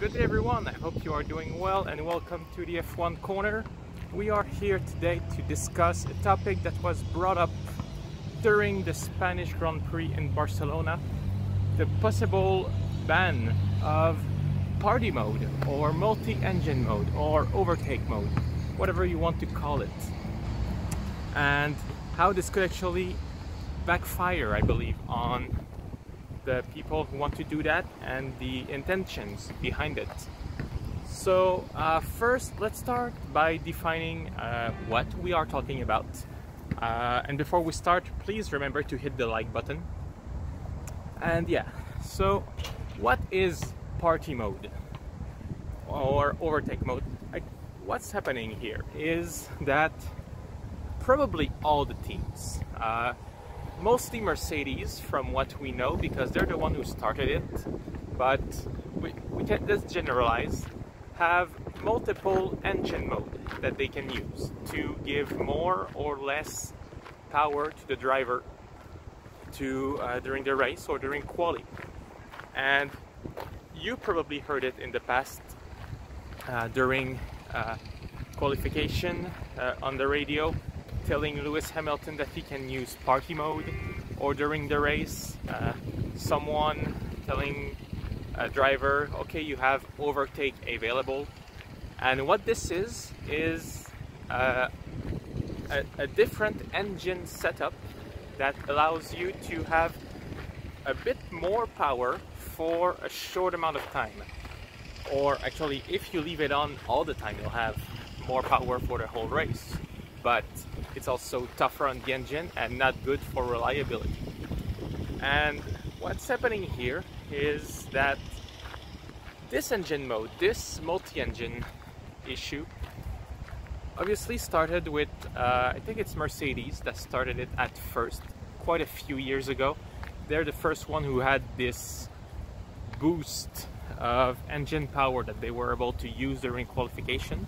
Good day everyone, I hope you are doing well and welcome to the F1 Corner. We are here today to discuss a topic that was brought up during the Spanish Grand Prix in Barcelona, the possible ban of party mode or multi-engine mode or overtake mode, whatever you want to call it. And how this could actually backfire, I believe, on the people who want to do that and the intentions behind it. So uh, first, let's start by defining uh, what we are talking about. Uh, and before we start, please remember to hit the like button. And yeah, so what is party mode or overtake mode? I, what's happening here is that probably all the teams, uh, mostly Mercedes from what we know because they're the one who started it but we, we can just generalize have multiple engine mode that they can use to give more or less power to the driver to uh, during the race or during quali. And you probably heard it in the past uh, during uh, qualification uh, on the radio telling Lewis Hamilton that he can use party mode or during the race uh, someone telling a driver okay you have overtake available. And what this is is uh, a, a different engine setup that allows you to have a bit more power for a short amount of time. Or actually if you leave it on all the time you'll have more power for the whole race. But it's also tougher on the engine and not good for reliability. And what's happening here is that this engine mode, this multi-engine issue, obviously started with, uh, I think it's Mercedes that started it at first, quite a few years ago. They're the first one who had this boost of engine power that they were able to use during qualification.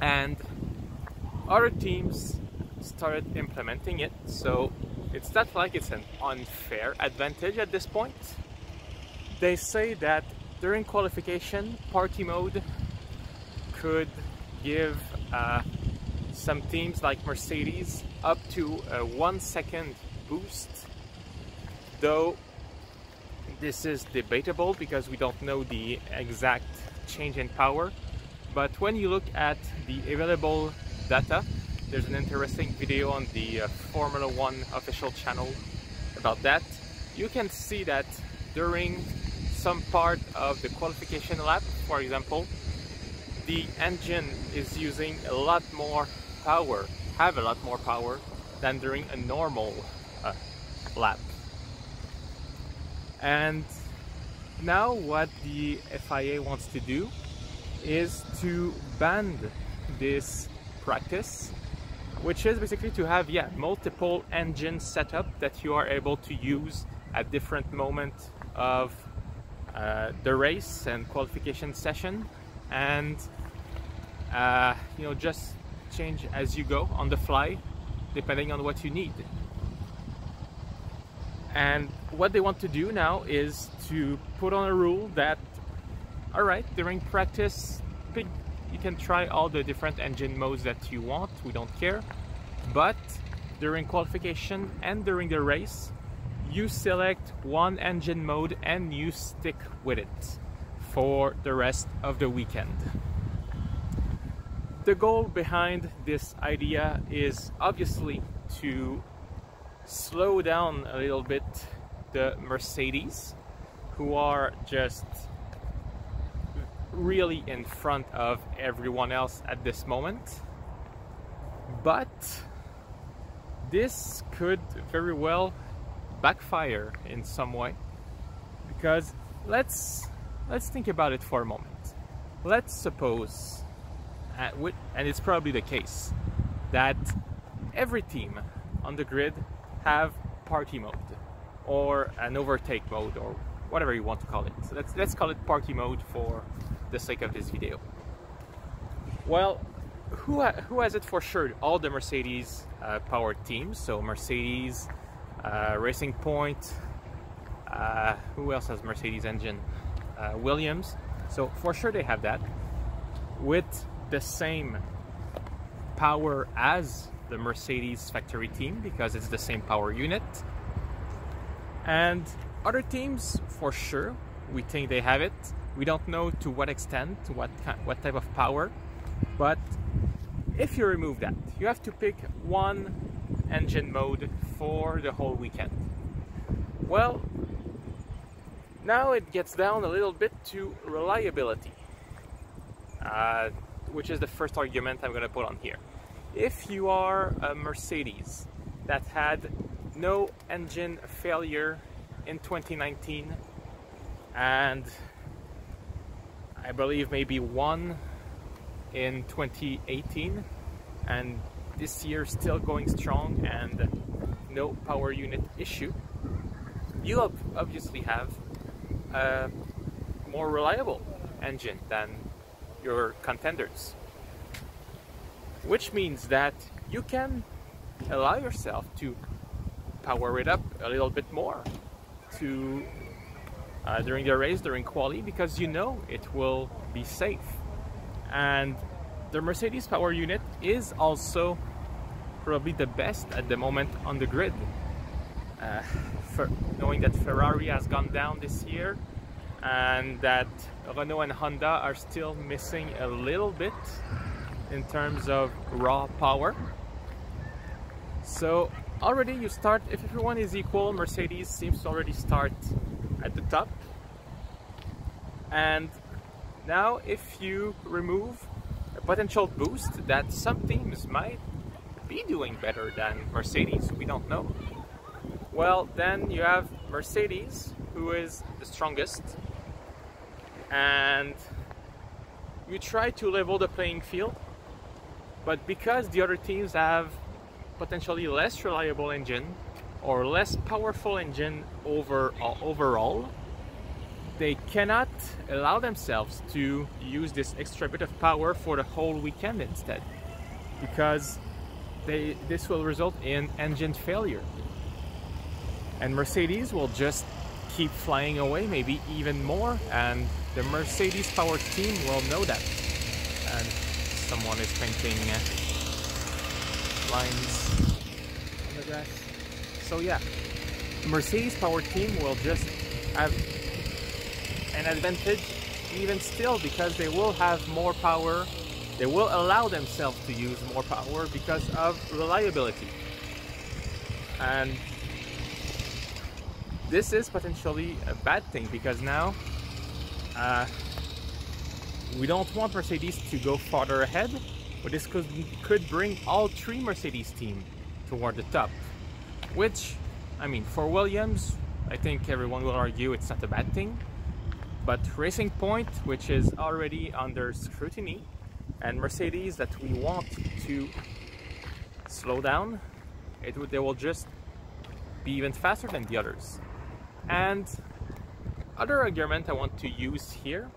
And other teams started implementing it so it's not like it's an unfair advantage at this point. They say that during qualification party mode could give uh, some teams like Mercedes up to a one second boost. Though this is debatable because we don't know the exact change in power but when you look at the available data. There's an interesting video on the uh, Formula One official channel about that. You can see that during some part of the qualification lap, for example, the engine is using a lot more power, have a lot more power than during a normal uh, lap. And now what the FIA wants to do is to ban this practice which is basically to have yeah multiple engine setup that you are able to use at different moment of uh, the race and qualification session. And uh, you know just change as you go on the fly depending on what you need. And what they want to do now is to put on a rule that all right during practice pick you can try all the different engine modes that you want, we don't care. But during qualification and during the race, you select one engine mode and you stick with it for the rest of the weekend. The goal behind this idea is obviously to slow down a little bit the Mercedes who are just really in front of everyone else at this moment. But this could very well backfire in some way because let's let's think about it for a moment. Let's suppose, uh, and it's probably the case, that every team on the grid have party mode or an overtake mode or whatever you want to call it. So let's let's call it party mode for the sake of this video. Well, who, ha who has it for sure? All the Mercedes uh, powered teams, so Mercedes, uh, Racing Point, uh, who else has Mercedes engine? Uh, Williams. So for sure they have that with the same power as the Mercedes factory team because it's the same power unit. And other teams, for sure, we think they have it. We don't know to what extent, what what type of power, but if you remove that, you have to pick one engine mode for the whole weekend. Well, now it gets down a little bit to reliability, uh, which is the first argument I'm going to put on here. If you are a Mercedes that had no engine failure in 2019 and I believe maybe one in 2018 and this year still going strong and no power unit issue. You obviously have a more reliable engine than your contenders. Which means that you can allow yourself to power it up a little bit more to uh, during the race during quali because you know it will be safe and the Mercedes power unit is also probably the best at the moment on the grid uh, for knowing that Ferrari has gone down this year and that Renault and Honda are still missing a little bit in terms of raw power. So already you start, if everyone is equal, Mercedes seems to already start at the top. And now if you remove a potential boost that some teams might be doing better than Mercedes, we don't know. Well, then you have Mercedes, who is the strongest, and you try to level the playing field but because the other teams have potentially less reliable engine or less powerful engine over, uh, overall, they cannot allow themselves to use this extra bit of power for the whole weekend instead because they, this will result in engine failure. And Mercedes will just keep flying away, maybe even more, and the Mercedes power team will know that. And someone is painting uh, lines on the grass. So yeah, Mercedes power team will just have an advantage even still because they will have more power. They will allow themselves to use more power because of reliability. And this is potentially a bad thing because now uh, we don't want Mercedes to go farther ahead, but this could, could bring all three Mercedes team toward the top. Which, I mean, for Williams, I think everyone will argue it's not a bad thing. But Racing Point, which is already under scrutiny, and Mercedes that we want to slow down, it would, they will just be even faster than the others. And other argument I want to use here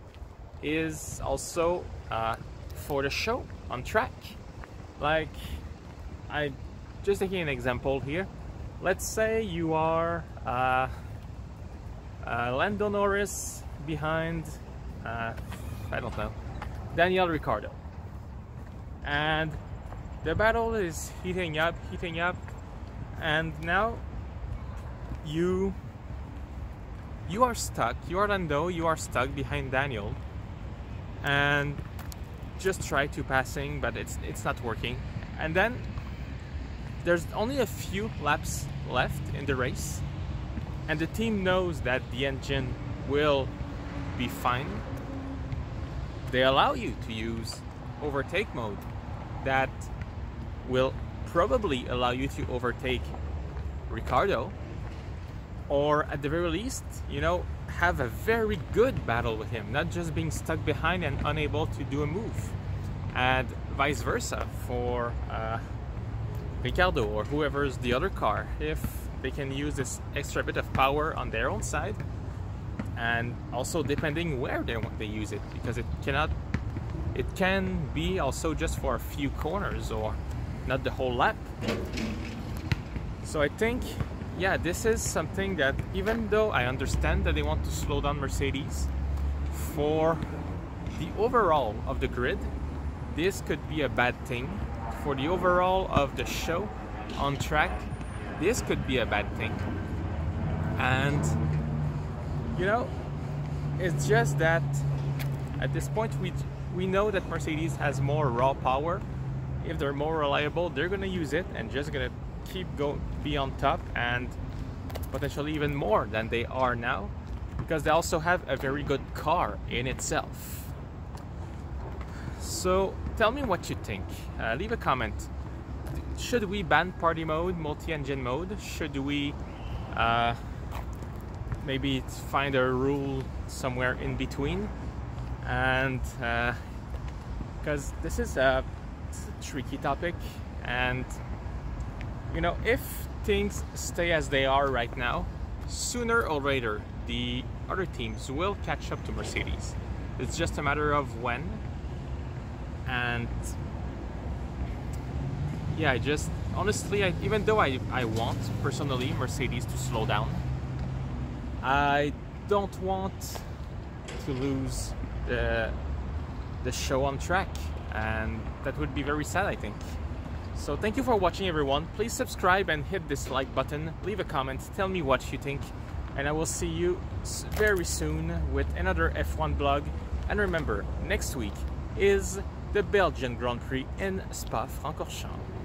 is also uh, for the show on track. Like, I just taking an example here. Let's say you are uh, uh, Lando Norris behind, uh, I don't know, Daniel Ricciardo. And the battle is heating up, heating up, and now you you are stuck, you are Lando, you are stuck behind Daniel and just try to passing but it's it's not working. And then there's only a few laps left in the race and the team knows that the engine will be fine. They allow you to use overtake mode that will probably allow you to overtake Ricciardo or at the very least you know have a very good battle with him, not just being stuck behind and unable to do a move. And vice versa for uh, Ricciardo or whoever's the other car, if they can use this extra bit of power on their own side, and also depending where they want they use it, because it cannot, it can be also just for a few corners or not the whole lap. So I think yeah, this is something that even though I understand that they want to slow down Mercedes for the overall of the grid, this could be a bad thing. For the overall of the show on track, this could be a bad thing. And you know, it's just that at this point we we know that Mercedes has more raw power. If they're more reliable, they're gonna use it and just gonna keep go be on top and potentially even more than they are now because they also have a very good car in itself. So tell me what you think. Uh, leave a comment. Should we ban party mode, multi-engine mode? Should we uh, maybe find a rule somewhere in between? And because uh, this is a, a tricky topic, and you know, if things stay as they are right now, sooner or later the other teams will catch up to Mercedes. It's just a matter of when. And yeah, I just honestly, I, even though I, I want personally Mercedes to slow down, I don't want to lose the, the show on track. And that would be very sad, I think. So thank you for watching everyone. Please subscribe and hit this like button. Leave a comment. Tell me what you think and I will see you very soon with another F1 vlog. And remember, next week is the Belgian Grand Prix in Spa-Francorchamps.